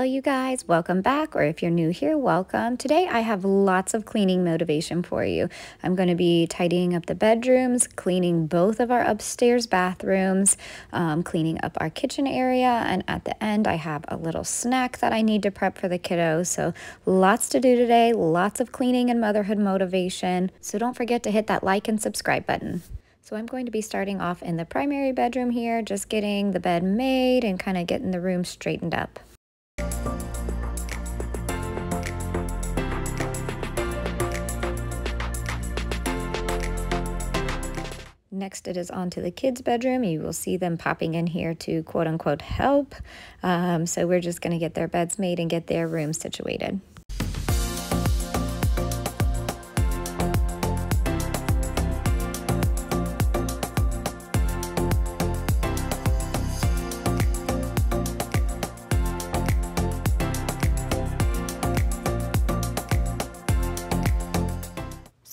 Hello, you guys. Welcome back, or if you're new here, welcome. Today, I have lots of cleaning motivation for you. I'm going to be tidying up the bedrooms, cleaning both of our upstairs bathrooms, um, cleaning up our kitchen area, and at the end, I have a little snack that I need to prep for the kiddos. So, lots to do today, lots of cleaning and motherhood motivation. So, don't forget to hit that like and subscribe button. So I'm going to be starting off in the primary bedroom here, just getting the bed made and kind of getting the room straightened up. Next, it is on to the kids' bedroom. You will see them popping in here to quote unquote help. Um, so we're just going to get their beds made and get their rooms situated.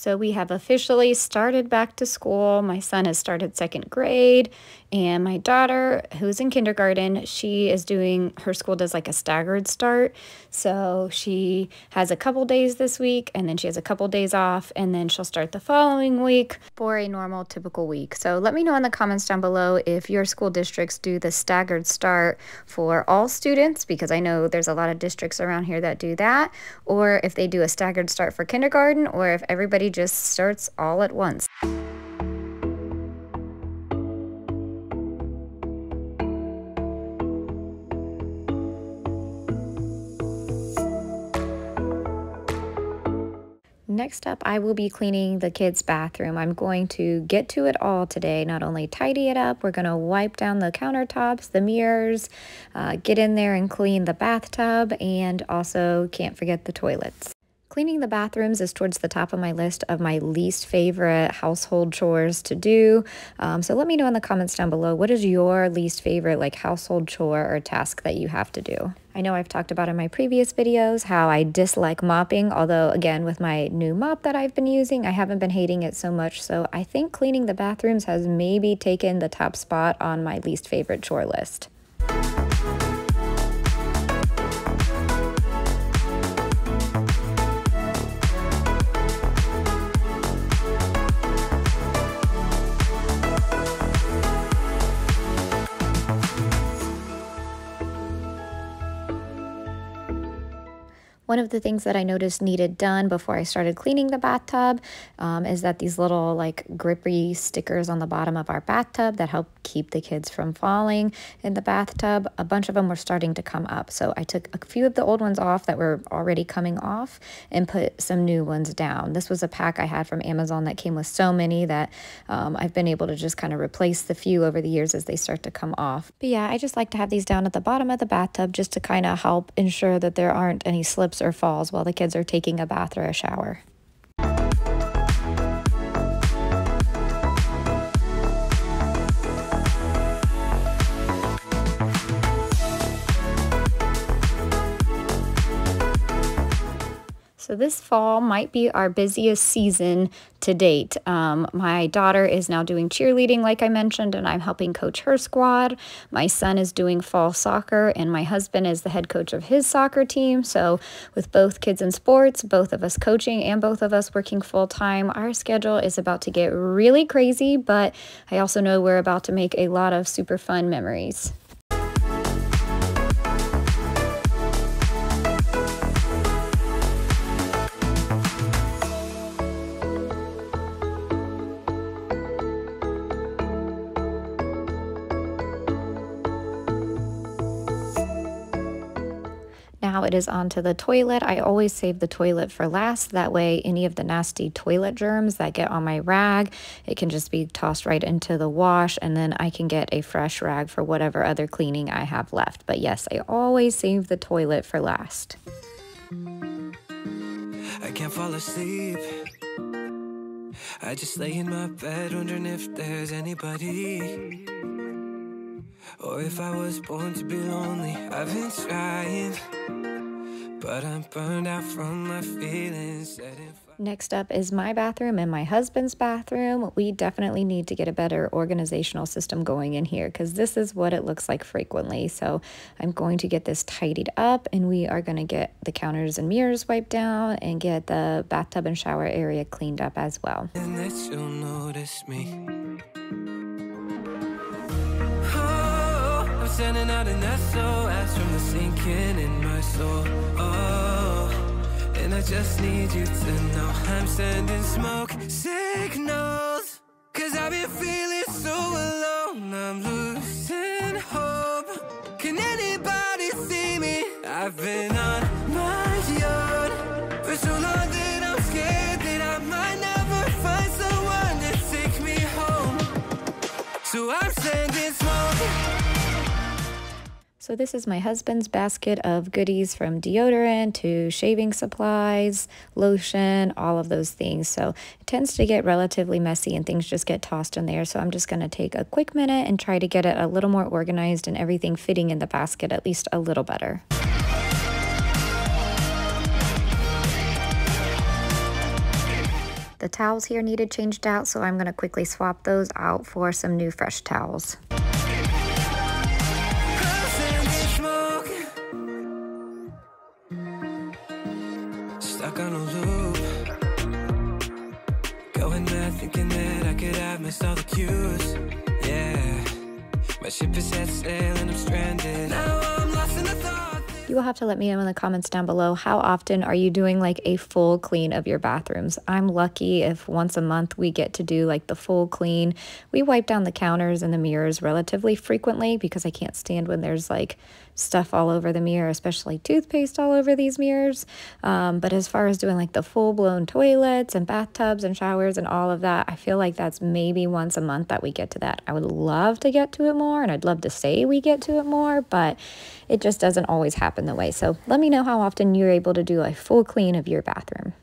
So we have officially started back to school. My son has started second grade, and my daughter, who's in kindergarten, she is doing her school does like a staggered start. So she has a couple days this week, and then she has a couple days off, and then she'll start the following week for a normal, typical week. So let me know in the comments down below if your school districts do the staggered start for all students, because I know there's a lot of districts around here that do that, or if they do a staggered start for kindergarten, or if everybody just starts all at once. Next up, I will be cleaning the kids' bathroom. I'm going to get to it all today. Not only tidy it up, we're going to wipe down the countertops, the mirrors, uh, get in there and clean the bathtub, and also can't forget the toilets. Cleaning the bathrooms is towards the top of my list of my least favorite household chores to do. Um, so let me know in the comments down below what is your least favorite like household chore or task that you have to do. I know I've talked about in my previous videos how I dislike mopping, although again with my new mop that I've been using, I haven't been hating it so much. So I think cleaning the bathrooms has maybe taken the top spot on my least favorite chore list. One of the things that I noticed needed done before I started cleaning the bathtub um, is that these little like grippy stickers on the bottom of our bathtub that help keep the kids from falling in the bathtub, a bunch of them were starting to come up. So I took a few of the old ones off that were already coming off and put some new ones down. This was a pack I had from Amazon that came with so many that um, I've been able to just kind of replace the few over the years as they start to come off. But yeah, I just like to have these down at the bottom of the bathtub just to kind of help ensure that there aren't any slips or falls while the kids are taking a bath or a shower. This fall might be our busiest season to date. Um, my daughter is now doing cheerleading, like I mentioned, and I'm helping coach her squad. My son is doing fall soccer, and my husband is the head coach of his soccer team. So with both kids in sports, both of us coaching, and both of us working full time, our schedule is about to get really crazy, but I also know we're about to make a lot of super fun memories. It is onto the toilet. I always save the toilet for last. That way, any of the nasty toilet germs that get on my rag, it can just be tossed right into the wash, and then I can get a fresh rag for whatever other cleaning I have left. But yes, I always save the toilet for last. I can't fall asleep. I just lay in my bed wondering if there's anybody. Or if I was born to be lonely, I've been trying But I'm burned out from my feelings. Next up is my bathroom and my husband's bathroom. We definitely need to get a better organizational system going in here because this is what it looks like frequently. So I'm going to get this tidied up and we are going to get the counters and mirrors wiped down and get the bathtub and shower area cleaned up as well. Sending out an SOS from the sinking in my soul. Oh. And I just need you to know I'm sending smoke signals Cause I've been feeling so alone I'm losing hope Can anybody see me? I've been on my own For so long that I'm scared That I might never find someone to take me home So I'm sending smoke so this is my husband's basket of goodies from deodorant to shaving supplies, lotion, all of those things. So it tends to get relatively messy and things just get tossed in there. So I'm just going to take a quick minute and try to get it a little more organized and everything fitting in the basket at least a little better. The towels here needed changed out, so I'm going to quickly swap those out for some new fresh towels. Will have to let me know in the comments down below how often are you doing like a full clean of your bathrooms. I'm lucky if once a month we get to do like the full clean. We wipe down the counters and the mirrors relatively frequently because I can't stand when there's like stuff all over the mirror, especially toothpaste all over these mirrors. Um, but as far as doing like the full blown toilets and bathtubs and showers and all of that, I feel like that's maybe once a month that we get to that. I would love to get to it more and I'd love to say we get to it more, but it just doesn't always happen the way. So let me know how often you're able to do a full clean of your bathroom.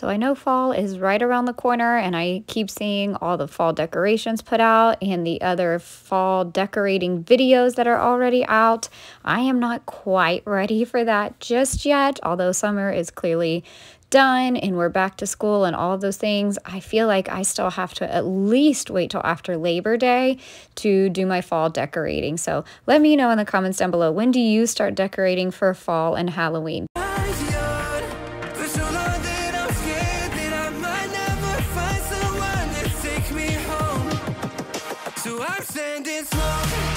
So I know fall is right around the corner and I keep seeing all the fall decorations put out and the other fall decorating videos that are already out. I am not quite ready for that just yet, although summer is clearly done and we're back to school and all those things, I feel like I still have to at least wait till after Labor Day to do my fall decorating. So let me know in the comments down below, when do you start decorating for fall and Halloween? I'm sending smoke.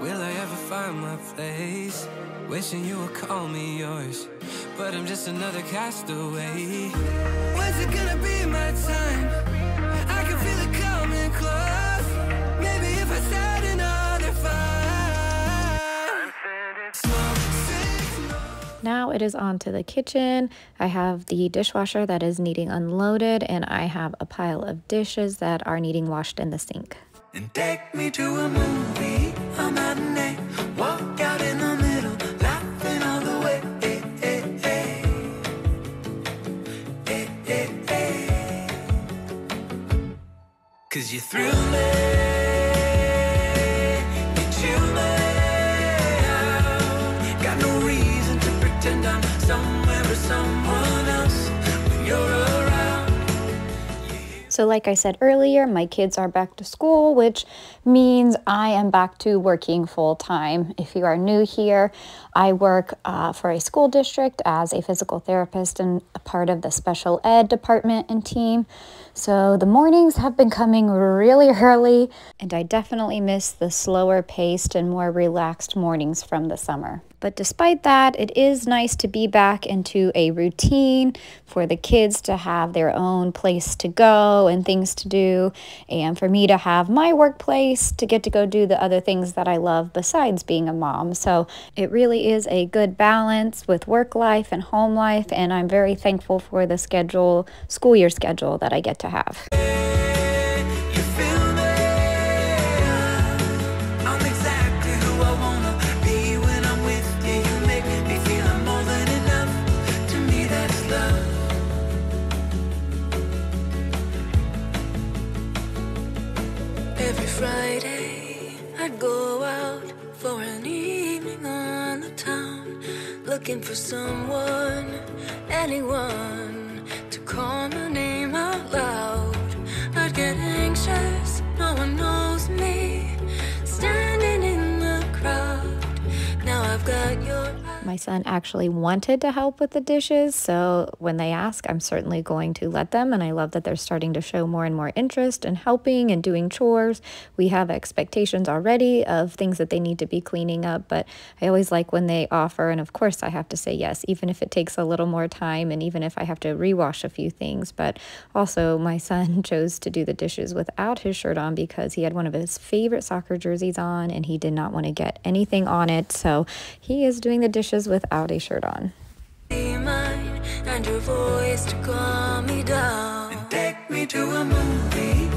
Will I ever find my place? Wishing you would call me yours But I'm just another castaway When's it gonna be my time? I can feel it coming close Maybe if I start another fire now it is on to the kitchen. I have the dishwasher that is needing unloaded and I have a pile of dishes that are needing washed in the sink. And take me to a movie, You thrill me. So, like I said earlier, my kids are back to school, which means I am back to working full time. If you are new here, I work uh, for a school district as a physical therapist and a part of the special ed department and team. So, the mornings have been coming really early, and I definitely miss the slower paced and more relaxed mornings from the summer. But despite that, it is nice to be back into a routine for the kids to have their own place to go and things to do, and for me to have my workplace to get to go do the other things that I love besides being a mom. So it really is a good balance with work life and home life, and I'm very thankful for the schedule, school year schedule that I get to have. For an evening on the town, looking for someone, anyone, to call my name out loud. I'd get anxious, no one knows me, my son actually wanted to help with the dishes, so when they ask, I'm certainly going to let them. And I love that they're starting to show more and more interest in helping and doing chores. We have expectations already of things that they need to be cleaning up, but I always like when they offer. And of course, I have to say yes, even if it takes a little more time and even if I have to rewash a few things. But also, my son chose to do the dishes without his shirt on because he had one of his favorite soccer jerseys on and he did not want to get anything on it. So he is doing the dishes without a shirt on. And your voice to calm me down. And take me to a movie,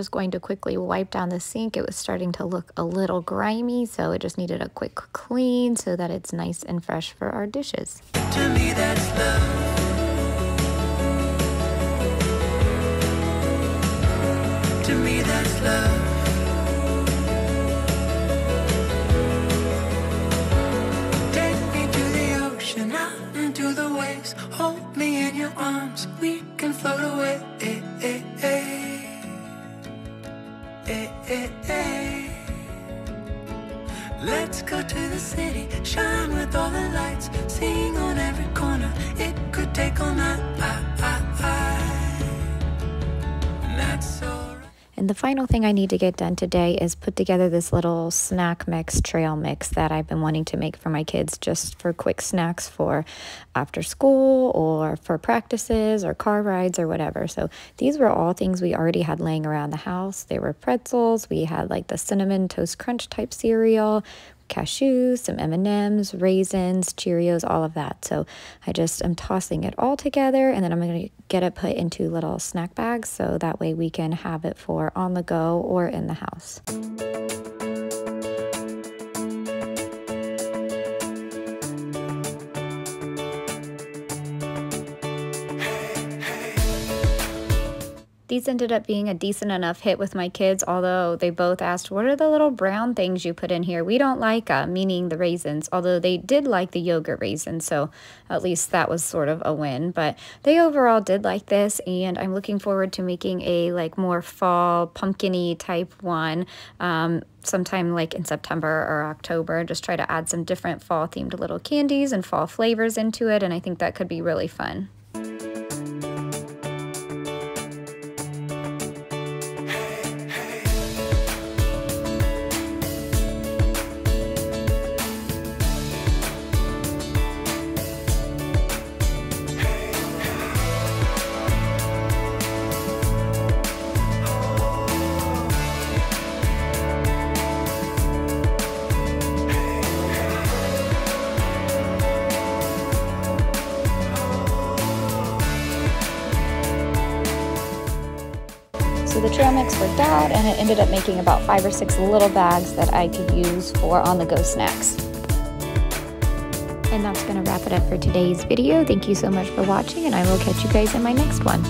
just going to quickly wipe down the sink. It was starting to look a little grimy, so it just needed a quick clean so that it's nice and fresh for our dishes. To me, that's love. To me, that's love. Take me to the ocean, out into the waves. Hold me in your arms, we the final thing I need to get done today is put together this little snack mix, trail mix that I've been wanting to make for my kids just for quick snacks for after school or for practices or car rides or whatever. So these were all things we already had laying around the house. They were pretzels, we had like the cinnamon toast crunch type cereal, cashews, some M&Ms, raisins, Cheerios, all of that. So I just am tossing it all together and then I'm going to get it put into little snack bags so that way we can have it for on the go or in the house. These ended up being a decent enough hit with my kids, although they both asked, What are the little brown things you put in here? We don't like them, meaning the raisins, although they did like the yogurt raisins, so at least that was sort of a win. But they overall did like this, and I'm looking forward to making a like more fall pumpkiny type one. Um, sometime like in September or October. Just try to add some different fall themed little candies and fall flavors into it, and I think that could be really fun. So the trail mix worked out and it ended up making about five or six little bags that I could use for on the go snacks. And that's going to wrap it up for today's video. Thank you so much for watching and I will catch you guys in my next one.